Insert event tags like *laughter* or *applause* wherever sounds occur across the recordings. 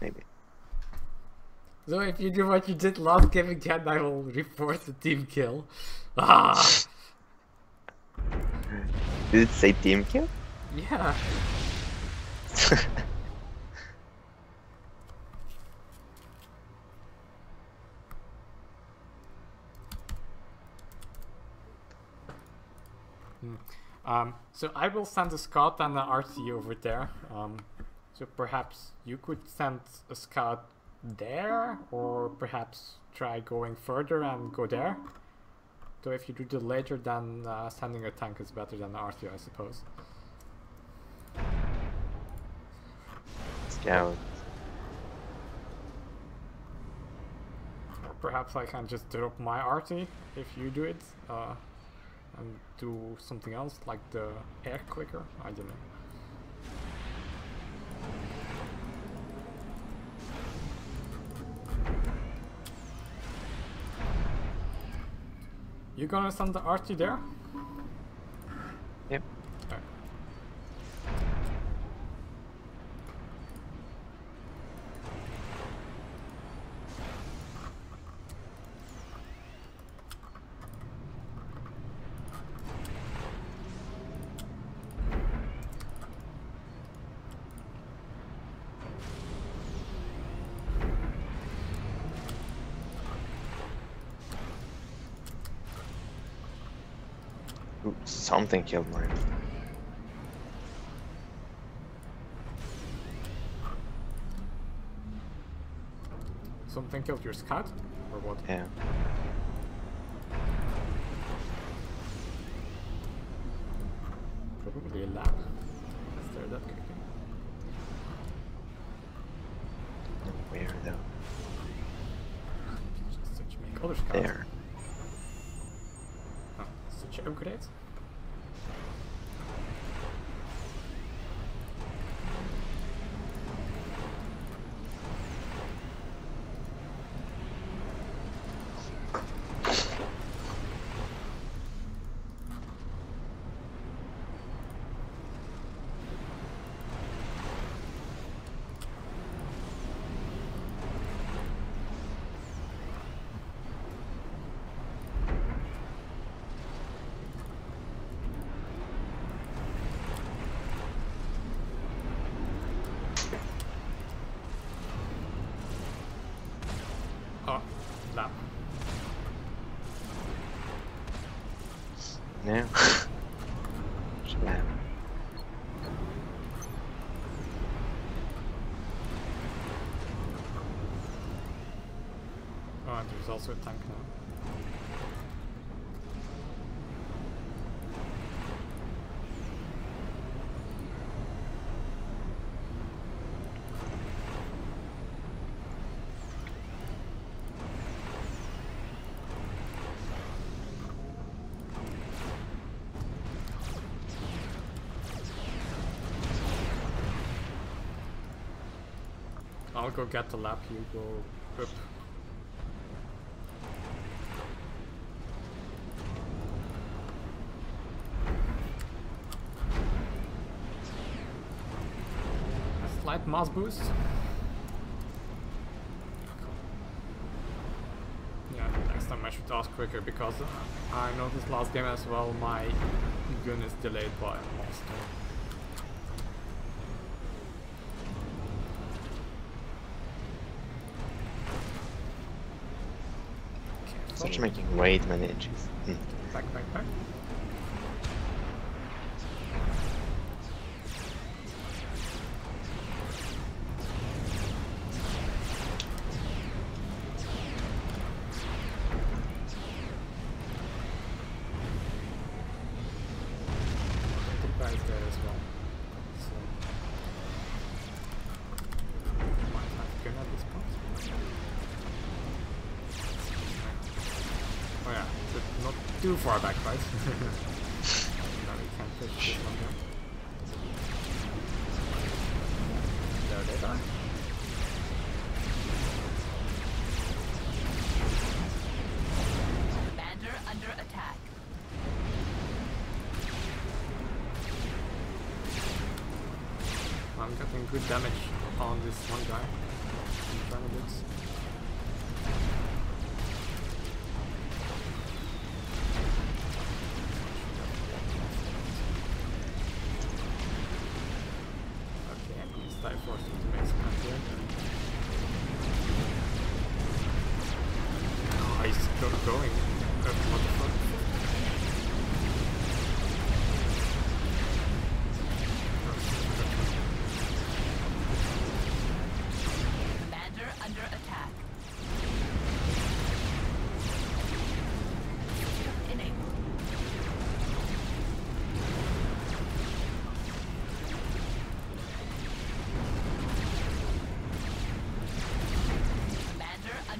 maybe. So if you do what you did last game again, I will report the team kill. *laughs* Ah! *laughs* Did it say team kill? Yeah. Um, so I will send a scout and an RT over there. Um, so perhaps you could send a scout there, or perhaps try going further and go there. So if you do the later, then uh, sending a tank is better than the RT, I suppose. Scout. Or perhaps I can just drop my RT if you do it. Uh, and do something else like the air clicker. I don't know. You gonna send the RT there? Yep. Something killed mine. Something killed your scat? Or what? Yeah. Probably a lab. Is there that cooking? Where though? Just search make other scouts. There. Upgrade? Oh, lab. No. Oh, there's also a tank now. I'll go get the lab, you go up. A slight mass boost. Yeah, next time I should ask quicker because I noticed last game as well my gun is delayed by a monster. Such making many inches. Hmm. Back, back, back. Too far back, right? no, we can't push this one here. There they are. Commander under attack. I'm getting good damage on this one guy. Gonna start make some he's still going. What the fuck?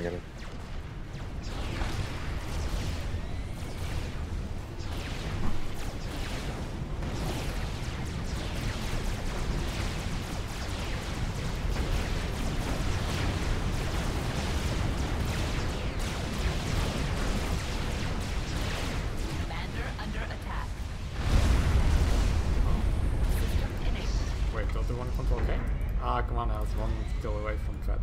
Man, we're gonna. Commander under attack. System enabled. Wait, don't they want to control K? Ah, come on, I was one still away from threat.